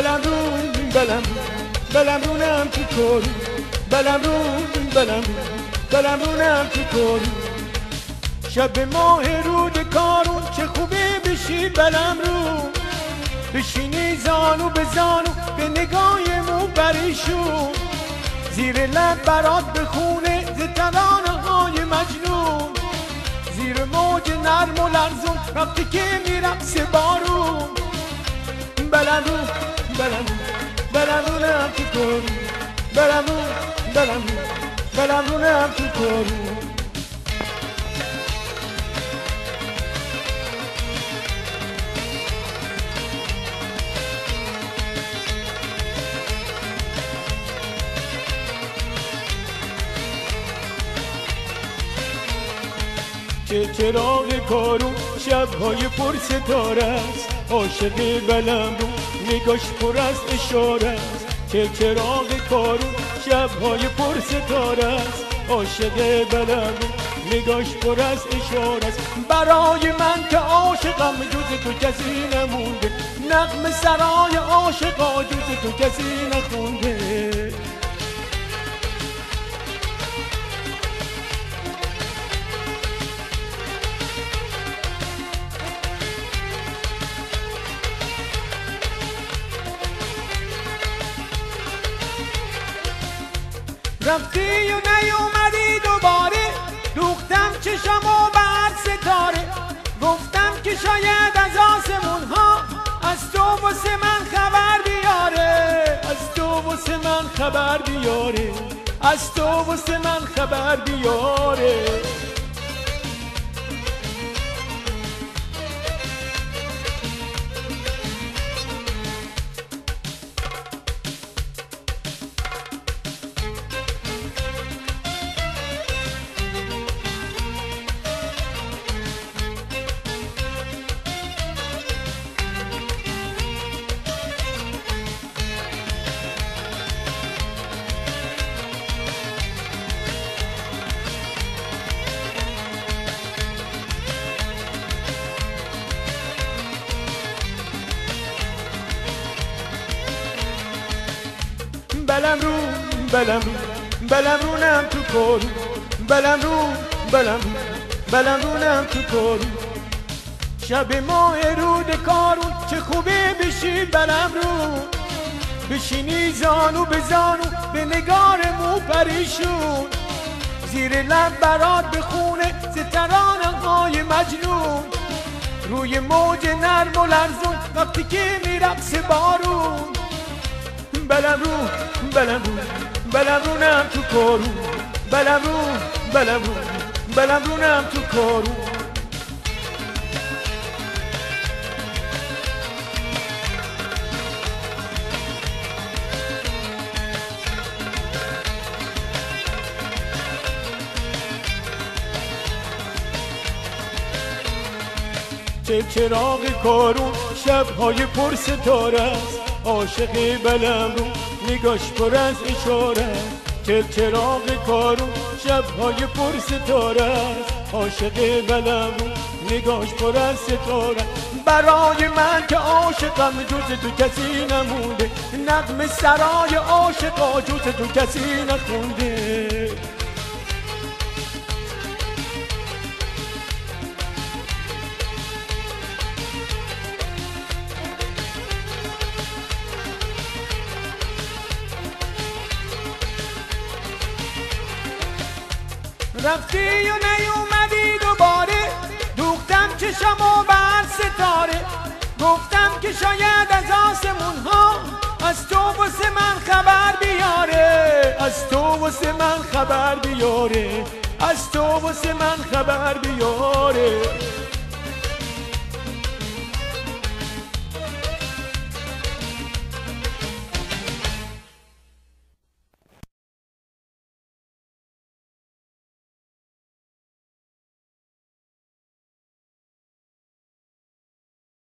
بلم رو بلم بلم رونم تو کن. بلم رو بلم بلم رونم تو کن. شب ماه رود کارون چه خوبه بشی بلم رو. بشینی زانو به زانو به نگاه مو بریشون زیر لب برات بخونه ز ترانه های مجنون. زیر موج نرم و لرزون وقتی که میرقص بارون. بلندو بلندو بلندو نم تو کن بلندو بلندو بلندو نم تو کن که چراغ کارون شبهای پر ستاره است. عاشق بلم رو نگاش پر از اشاره است. که چراغ کارون شبهای پر ستاره است. عاشق بلم نگاش پر از اشاره است. برای من که عاشقم جز تو کسی نمونده. نقم سرای عاشقا جز تو کسی نخونده. رفتی و نیومدی دوباره دوختم چشم و بر ستاره. گفتم که شاید از آسمون ها از تو واسه من خبر بیاره. از تو واسه من خبر بیاره. از تو واسه من خبر بیاره. بلم رو بلم رو بلم تو کارو بلم رو بلم رو بلم تو کارو شب ماه رود کارون چه خوبه بشی بلم رو. بشینی زانو به زانو به نگار مو پریشون. زیر لب برات بخونه سترانه های مجنون. روی موج نرم و لرزون وقتی که میرقص بارون. بلم رو بلم رو بلم رونم تو کارو بلم رو بلم رو بلم رونم تو کارو چه چراغ کارون شبهای پر ستاره است. عاشق بلم رو نگاش پر از اشاره چه چراغ کارون شبهای پر ستاره است. عاشق بلم رو نگاش پر از ستاره. برای من که عاشقم جز تو کسی نمونده. نقم سرای عاشقا جز تو کسی نخونده. رفتی و نیومدی دوباره. دوختم چشم و بر ستاره. گفتم که شاید از آسمون ها از تو واسه من خبر بیاره. از تو واسه من خبر بیاره. از تو واسه من خبر بیاره.